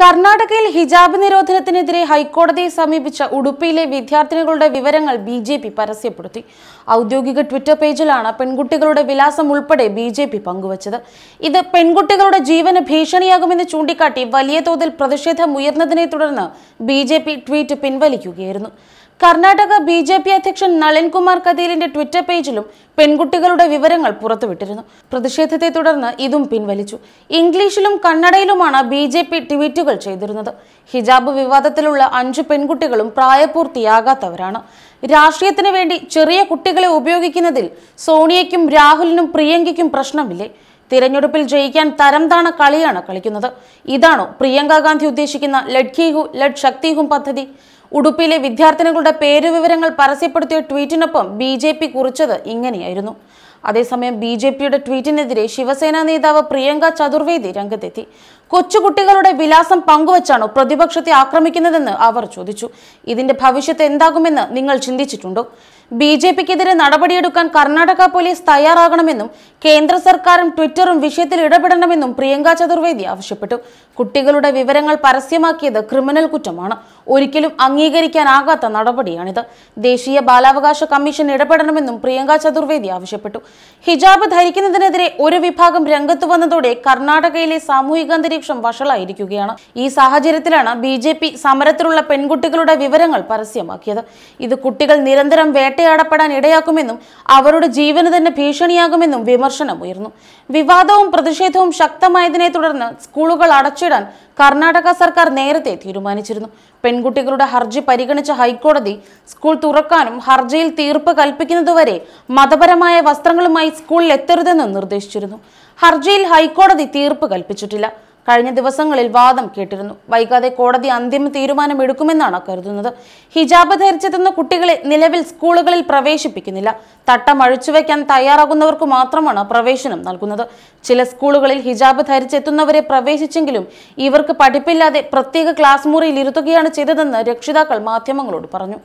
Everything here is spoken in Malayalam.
കർണാടകയിൽ ഹിജാബ് നിരോധനത്തിനെതിരെ ഹൈക്കോടതിയെ സമീപിച്ച ഉടുപ്പിയിലെ വിദ്യാർത്ഥിനികളുടെ വിവരങ്ങൾ ബി ജെ പി പരസ്യപ്പെടുത്തി. ഔദ്യോഗിക ട്വിറ്റർ പേജിലാണ് പെൺകുട്ടികളുടെ വിലാസം ഉൾപ്പെടെ ബി ജെ പി പങ്കുവച്ചത്. ഇത് പെൺകുട്ടികളുടെ ജീവന് ഭീഷണിയാകുമെന്ന് ചൂണ്ടിക്കാട്ടി വലിയ തോതിൽ പ്രതിഷേധം ഉയർന്നതിനെ തുടർന്ന് ബി ജെ പി ട്വീറ്റ് പിൻവലിക്കുകയായിരുന്നു. കർണാടക ബി ജെ പി അധ്യക്ഷൻ നളിൻകുമാർ കദീലിന്റെ ട്വിറ്റർ പേജിലും പെൺകുട്ടികളുടെ വിവരങ്ങൾ പുറത്തുവിട്ടിരുന്നു. പ്രതിഷേധത്തെ തുടർന്ന് ഇതും പിൻവലിച്ചു. ഇംഗ്ലീഷിലും കന്നഡയിലുമാണ് ബി ജെ പി ട്വീറ്റുകൾ ചെയ്തിരുന്നത്. ഹിജാബ് വിവാദത്തിലുള്ള അഞ്ചു പെൺകുട്ടികളും പ്രായപൂർത്തിയാകാത്തവരാണ്. രാഷ്ട്രീയത്തിന് വേണ്ടി ചെറിയ കുട്ടികളെ ഉപയോഗിക്കുന്നതിൽ സോണിയയ്ക്കും രാഹുലിനും പ്രിയങ്കയ്ക്കും പ്രശ്നമില്ലേ? തിരഞ്ഞെടുപ്പിൽ ജയിക്കാൻ തരം താണ കളിയാണ് കളിക്കുന്നത്. ഇതാണോ പ്രിയങ്ക ഗാന്ധി ഉദ്ദേശിക്കുന്ന ലഡ്കി ഹു ലഡ് ശക്തി ഹും പദ്ധതി? ഉടുപ്പിയിലെ വിദ്യാർത്ഥിനികളുടെ പേരുവിവരങ്ങൾ പരസ്യപ്പെടുത്തിയ ട്വീറ്റിനൊപ്പം ബി ജെ പി കുറിച്ചത് ഇങ്ങനെയായിരുന്നു. അതേസമയം ബി ജെ പിയുടെ ട്വീറ്റിനെതിരെ ശിവസേന നേതാവ് പ്രിയങ്ക ചതുർവേദി രംഗത്തെത്തി. കൊച്ചുകുട്ടികളുടെ വിലാസം പങ്കുവച്ചാണോ പ്രതിപക്ഷത്തെ ആക്രമിക്കുന്നതെന്ന് അവർ ചോദിച്ചു. ഇതിന്റെ ഭവിഷ്യത്ത് എന്താകുമെന്ന് നിങ്ങൾ ചിന്തിച്ചിട്ടുണ്ടോ? ബി ജെ പിക്കെതിരെ നടപടിയെടുക്കാൻ കർണാടക പോലീസ് തയ്യാറാകണമെന്നും കേന്ദ്ര സർക്കാരും ട്വിറ്ററും വിഷയത്തിൽ ഇടപെടണമെന്നും പ്രിയങ്ക ചതുർവേദി ആവശ്യപ്പെട്ടു. കുട്ടികളുടെ വിവരങ്ങൾ പരസ്യമാക്കിയത് ക്രിമിനൽ കുറ്റമാണ്. ഒരിക്കലും അംഗീകരിക്കാനാകാത്ത നടപടിയാണിത്. ദേശീയ ബാലാവകാശ കമ്മീഷൻ ഇടപെടണമെന്നും പ്രിയങ്ക ചതുർവേദി ആവശ്യപ്പെട്ടു. ഹിജാബ് ധരിക്കുന്നതിനെതിരെ ഒരു വിഭാഗം രംഗത്ത് വന്നതോടെ കർണാടകയിലെ സാമൂഹിക അന്തരീക്ഷം വഷളായിരിക്കുകയാണ്. ഈ സാഹചര്യത്തിലാണ് ബി സമരത്തിലുള്ള പെൺകുട്ടികളുടെ വിവരങ്ങൾ പരസ്യമാക്കിയത്. ഇത് കുട്ടികൾ നിരന്തരം വേട്ടയാടപ്പെടാൻ ഇടയാക്കുമെന്നും അവരുടെ ജീവന് തന്നെ ഭീഷണിയാകുമെന്നും വിമർശനം ഉയർന്നു. വിവാദവും പ്രതിഷേധവും ശക്തമായതിനെ തുടർന്ന് സ്കൂളുകൾ അടച്ചിടാൻ കർണാടക സർക്കാർ നേരത്തെ തീരുമാനിച്ചിരുന്നു. പെൺകുട്ടികളുടെ ഹർജി പരിഗണിച്ച ഹൈക്കോടതി സ്കൂൾ തുറക്കാനും ഹർജിയിൽ തീർപ്പ് കൽപ്പിക്കുന്നതുവരെ മതപരമായ വസ്ത്രങ്ങളുമായി സ്കൂളിൽ എത്തരുതെന്നും നിർദ്ദേശിച്ചിരുന്നു. ഹർജിയിൽ ഹൈക്കോടതി തീർപ്പ് കൽപ്പിച്ചിട്ടില്ല. കഴിഞ്ഞ ദിവസങ്ങളിൽ വാദം കേട്ടിരുന്നു. വൈകാതെ കോടതി അന്തിമ തീരുമാനമെടുക്കുമെന്നാണ് കരുതുന്നത്. ഹിജാബ് ധരിച്ചെത്തുന്ന കുട്ടികളെ നിലവിൽ സ്കൂളുകളിൽ പ്രവേശിപ്പിക്കുന്നില്ല. തട്ടം അഴിച്ചുവെക്കാൻ തയ്യാറാകുന്നവർക്ക് മാത്രമാണ് പ്രവേശനം നൽകുന്നത്. ചില സ്കൂളുകളിൽ ഹിജാബ് ധരിച്ചെത്തുന്നവരെ പ്രവേശിച്ചെങ്കിലും ഇവർക്ക് പഠിപ്പില്ലാതെ പ്രത്യേക ക്ലാസ് മുറിയിൽ ഇരുത്തുകയാണ് ചെയ്തതെന്ന് രക്ഷിതാക്കൾ മാധ്യമങ്ങളോട് പറഞ്ഞു.